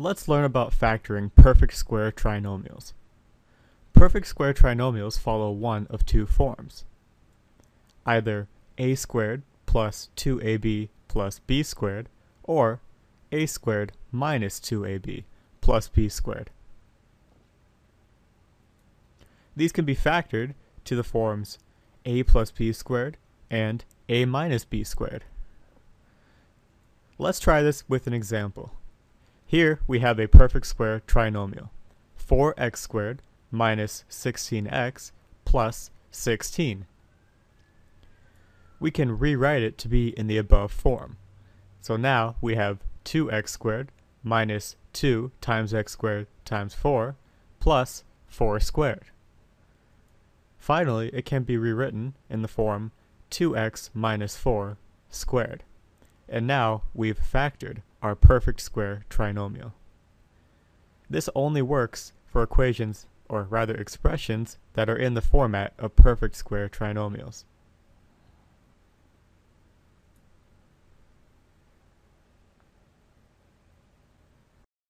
Let's learn about factoring perfect square trinomials. Perfect square trinomials follow one of two forms. Either a squared plus 2ab plus b squared, or a squared minus 2ab plus b squared. These can be factored to the forms a plus b squared and a minus b squared. Let's try this with an example. Here we have a perfect square trinomial, 4x squared minus 16x plus 16. We can rewrite it to be in the above form. So now we have 2x squared minus 2 times x squared times 4 plus 4 squared. Finally, it can be rewritten in the form 2x minus 4 squared. And now we've factored our perfect square trinomial. This only works for equations, or rather expressions, that are in the format of perfect square trinomials.